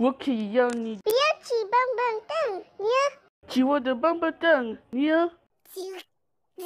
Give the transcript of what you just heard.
我可以要你。不要吃棒棒糖你要吃我的棒棒糖你要。吃你